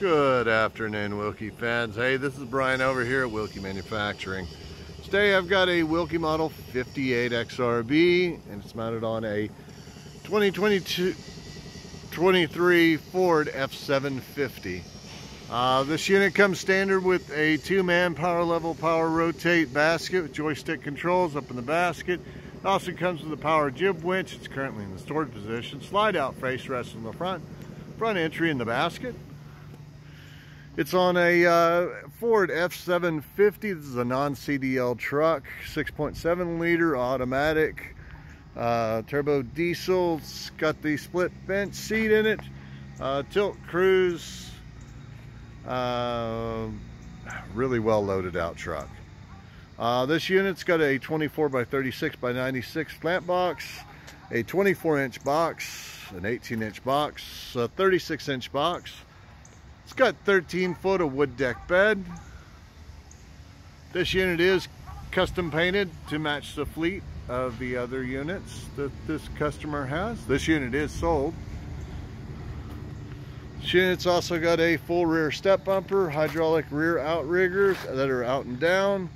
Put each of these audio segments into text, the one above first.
Good afternoon, Wilkie fans. Hey, this is Bryan over here at Wilkie Manufacturing. Today I've got a Wilkie Model 58 XRB and it's mounted on a 2022 23 Ford F750. Uh, this unit comes standard with a two-man power level power rotate basket with joystick controls up in the basket. It also comes with a power jib winch. It's currently in the stored position. Slide out face rest in the front. Front entry in the basket. It's on a uh, Ford F750. This is a non-CDL truck, 6.7 liter automatic, uh, turbo diesel. It's got the split bench seat in it, uh, tilt cruise, uh, really well loaded out truck. Uh, this unit's got a 24 by 36 by 96 lamp box, a 24 inch box, an 18 inch box, a 36 inch box, it's got 13 foot of wood deck bed. This unit is custom painted to match the fleet of the other units that this customer has. This unit is sold. This unit's also got a full rear step bumper, hydraulic rear outriggers that are out and down,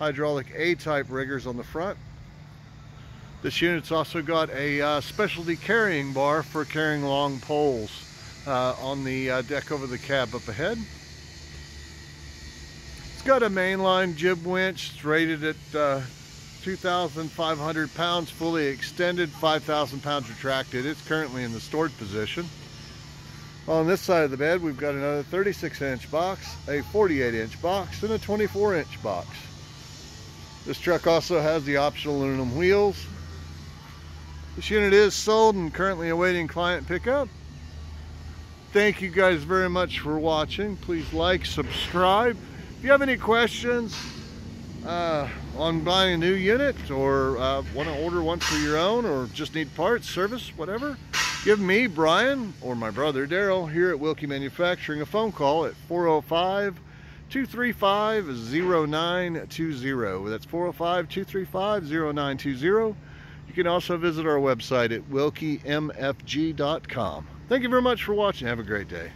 hydraulic A-type riggers on the front. This unit's also got a uh, specialty carrying bar for carrying long poles uh, on the uh, deck over the cab up ahead. It's got a mainline jib winch. It's rated at uh, 2,500 pounds, fully extended, 5,000 pounds retracted. It's currently in the stored position. On this side of the bed, we've got another 36 inch box, a 48 inch box, and a 24 inch box. This truck also has the optional aluminum wheels. This unit is sold and currently awaiting client pickup thank you guys very much for watching. Please like, subscribe. If you have any questions uh, on buying a new unit or uh, want to order one for your own or just need parts, service, whatever, give me, Bryan, or my brother, Daryl, here at Wilkie Manufacturing a phone call at 405 235 0920. That's 405 235 0920. You can also visit our website at wilkiemfg.com. Thank you very much for watching. Have a great day.